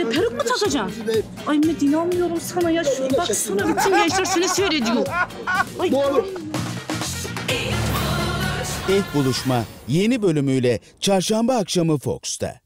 Bir de peruk mu takacaksın? Ay Mehmet inanmıyorum sana ya. Şuna baksana bütün gençler seni seyrediyor. Ay. İlk buluşma yeni bölümüyle çarşamba akşamı Fox'ta.